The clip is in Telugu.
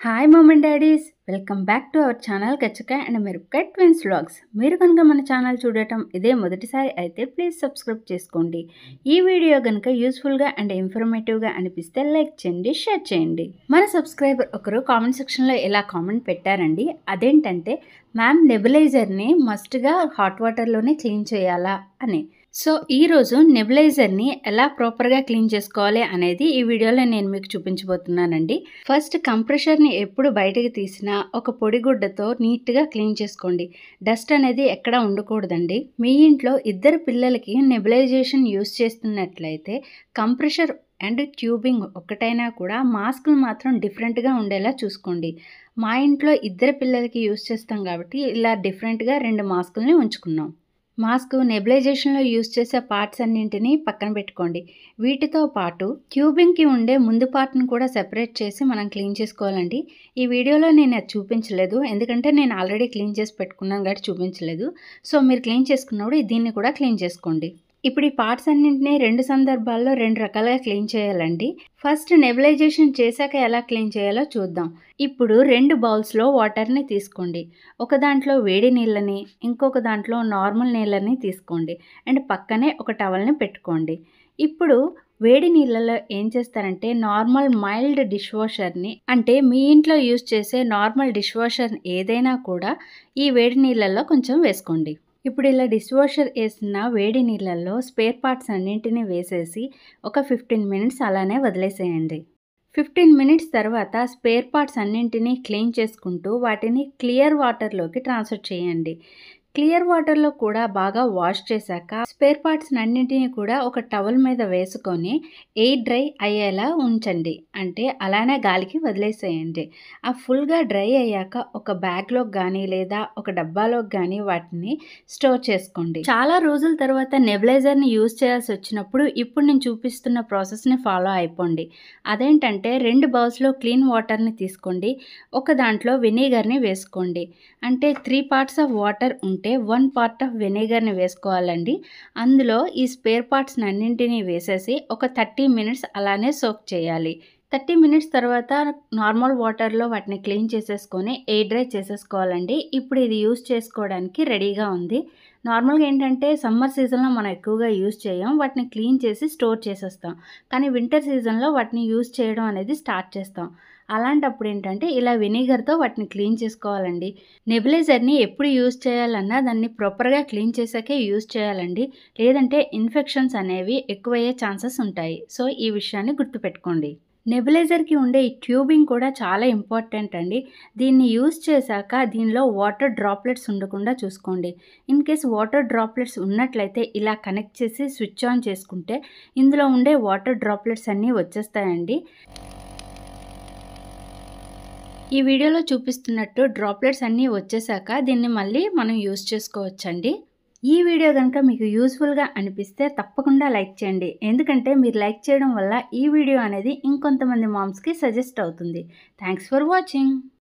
Hi mom and daddies welcome back to our channel Gachchakaya and Mirapakaya twins vlogs మీరు కనుక మన ఛానల్ చూడటం ఇదే మొదటిసారి అయితే ప్లీజ్ సబ్స్క్రైబ్ చేసుకోండి. ఈ వీడియో కనుక యూస్ఫుల్గా అండ్ ఇన్ఫర్మేటివ్గా అనిపిస్తే లైక్ చేయండి షేర్ చేయండి. మన సబ్స్క్రైబర్ ఒకరు కామెంట్ సెక్షన్లో ఇలా కామెంట్ పెట్టారండి. అదేంటంటే మ్యామ్ నెబులైజర్ని మస్ట్గా హాట్ వాటర్లోనే క్లీన్ చేయాలా? అని. సో ఈరోజు నెబులైజర్ని ఎలా ప్రాపర్గా క్లీన్ చేసుకోవాలి అనేది ఈ వీడియోలో నేను మీకు చూపించబోతున్నానండి. ఫస్ట్ కంప్రెషర్ని ఎప్పుడు బయటకు తీసినా ఒక పొడిగుడ్డతో నీట్గా క్లీన్ చేసుకోండి. డస్ట్ అనేది ఎక్కడ ఉండకూడదండి. మీ ఇంట్లో ఇద్దరు పిల్లలకి నెబులైజేషన్ యూస్ చేస్తున్నట్లయితే కంప్రెషర్ అండ్ ట్యూబింగ్ ఒక్కటైనా కూడా మాస్కులు మాత్రం డిఫరెంట్గా ఉండేలా చూసుకోండి. మా ఇంట్లో ఇద్దరు పిల్లలకి యూస్ చేస్తాం కాబట్టి ఇలా డిఫరెంట్గా రెండు మాస్కుల్ని ఉంచుకున్నాం. మాస్క్ నెబిలైజేషన్లో యూస్ చేసే పార్ట్స్ అన్నింటినీ పక్కన పెట్టుకోండి. వీటితో పాటు ట్యూబింగ్కి ఉండే ముందు పార్ట్ని కూడా సెపరేట్ చేసి మనం క్లీన్ చేసుకోవాలండి. ఈ వీడియోలో నేను అది చూపించలేదు. ఎందుకంటే నేను ఆల్రెడీ క్లీన్ చేసి పెట్టుకున్నాను కాబట్టి చూపించలేదు. సో మీరు క్లీన్ చేసుకున్నప్పుడు దీన్ని కూడా క్లీన్ చేసుకోండి. ఇప్పుడు ఈ పార్ట్స్ అన్నింటినీ రెండు సందర్భాల్లో రెండు రకాలుగా క్లీన్ చేయాలండి. ఫస్ట్ నెబిలైజేషన్ చేశాక ఎలా క్లీన్ చేయాలో చూద్దాం. ఇప్పుడు రెండు బౌల్స్లో వాటర్ని తీసుకోండి. ఒక దాంట్లో వేడి నీళ్ళని ఇంకొక దాంట్లో నార్మల్ నీళ్ళని తీసుకోండి. అండ్ పక్కనే ఒక టవల్ని పెట్టుకోండి. ఇప్పుడు వేడి నీళ్ళలో ఏం చేస్తారంటే నార్మల్ మైల్డ్ డిష్ వాషర్ని అంటే మీ ఇంట్లో యూజ్ చేసే నార్మల్ డిష్ వాషర్ ఏదైనా కూడా ఈ వేడి నీళ్ళల్లో కొంచెం వేసుకోండి. ఇప్పుడు ఇలా డిష్ వాషర్ వేసిన వేడి నీళ్ళల్లో స్పేర్ పార్ట్స్ అన్నింటినీ వేసేసి ఒక ఫిఫ్టీన్ మినిట్స్ అలానే వదిలేసేయండి. ఫిఫ్టీన్ మినిట్స్ తర్వాత స్పేర్ పార్ట్స్ అన్నింటినీ క్లీన్ చేసుకుంటూ వాటిని క్లియర్ వాటర్లోకి ట్రాన్స్ఫర్ చేయండి. క్లియర్ వాటర్లో కూడా బాగా వాష్ చేశాక స్పేర్ పార్ట్స్ అన్నింటినీ కూడా ఒక టవల్ మీద వేసుకొని ఎయిర్ డ్రై అయ్యేలా ఉంచండి. అంటే అలానే గాలికి వదిలేసేయండి. ఆ ఫుల్గా డ్రై అయ్యాక ఒక బ్యాగ్లో కానీ లేదా ఒక డబ్బాలో కానీ వాటిని స్టోర్ చేసుకోండి. చాలా రోజుల తర్వాత నెబిలైజర్ని యూజ్ చేయాల్సి వచ్చినప్పుడు ఇప్పుడు నేను చూపిస్తున్న ప్రాసెస్ని ఫాలో అయిపోండి. అదేంటంటే రెండు బౌల్స్లో క్లీన్ వాటర్ని తీసుకోండి. ఒక దాంట్లో వెనిగర్ని వేసుకోండి. అంటే త్రీ పార్ట్స్ ఆఫ్ వాటర్ ఉంటే వన్ పార్ట్ ఆఫ్ వెనిగర్ని వేసుకోవాలండి. అందులో ఈ స్పేర్ పార్ట్స్ని అన్నింటినీ వేసేసి ఒక థర్టీ మినిట్స్ అలానే సోక్ చేయాలి. థర్టీ మినిట్స్ తర్వాత నార్మల్ వాటర్లో వాటిని క్లీన్ చేసేసుకొని ఎయిర్ డ్రై చేసేసుకోవాలండి. ఇప్పుడు ఇది యూస్ చేసుకోవడానికి రెడీగా ఉంది. నార్మల్గా ఏంటంటే సమ్మర్ సీజన్లో మనం ఎక్కువగా యూజ్ చేయం. వాటిని క్లీన్ చేసి స్టోర్ చేసేస్తాం. కానీ వింటర్ సీజన్లో వాటిని యూస్ చేయడం అనేది స్టార్ట్ చేస్తాం. అలాంటప్పుడు ఏంటంటే ఇలా వెనిగర్తో వాటిని క్లీన్ చేసుకోవాలండి. నెబిలైజర్ని ఎప్పుడు యూజ్ చేయాలన్నా దాన్ని ప్రాపర్గా క్లీన్ చేసాకే యూజ్ చేయాలండి. లేదంటే ఇన్ఫెక్షన్స్ అనేవి ఎక్కువయ్యే ఛాన్సెస్ ఉంటాయి. సో ఈ విషయాన్ని గుర్తుపెట్టుకోండి. నెబిలైజర్కి ఉండే ఈ ట్యూబింగ్ కూడా చాలా ఇంపార్టెంట్ అండి దీన్ని యూజ్ చేశాక దీనిలో వాటర్ డ్రాప్లెట్స్ ఉండకుండా చూసుకోండి. ఇన్ కేస్ వాటర్ డ్రాప్లెట్స్ ఉన్నట్లయితే ఇలా కనెక్ట్ చేసి స్విచ్ ఆన్ చేసుకుంటే ఇందులో ఉండే వాటర్ డ్రాప్లెట్స్ అన్నీ వచ్చేస్తాయండి. ఈ వీడియోలో చూపిస్తున్నట్టు డ్రాప్లెట్స్ అన్నీ వచ్చేసాక దీన్ని మళ్ళీ మనం యూస్ చేసుకోవచ్చండి. ఈ వీడియో కనుక మీకు యూస్ఫుల్గా అనిపిస్తే తప్పకుండా లైక్ చేయండి. ఎందుకంటే మీరు లైక్ చేయడం వల్ల ఈ వీడియో అనేది ఇంకొంతమంది మామ్స్కి సజెస్ట్ అవుతుంది. Thanks for watching.